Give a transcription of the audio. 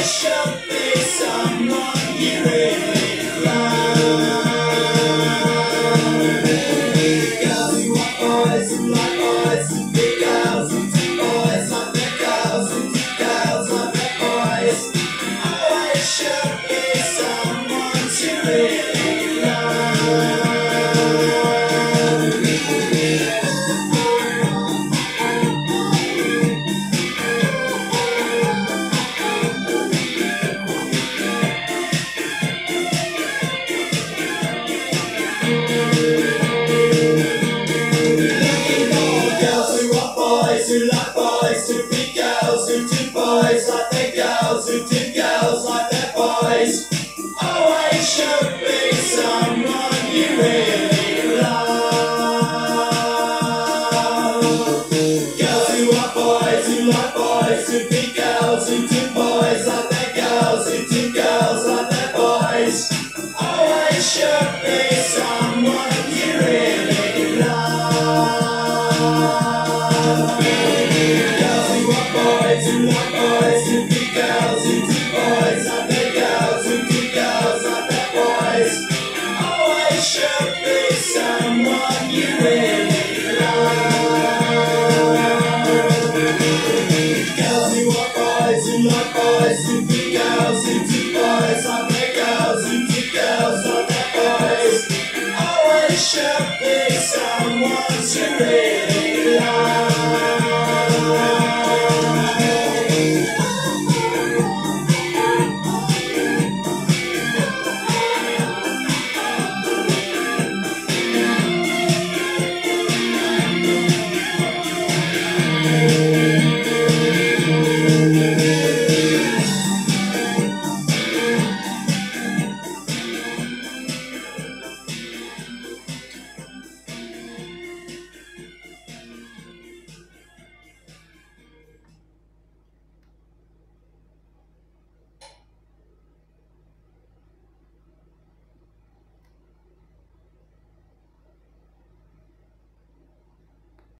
should be someone you really you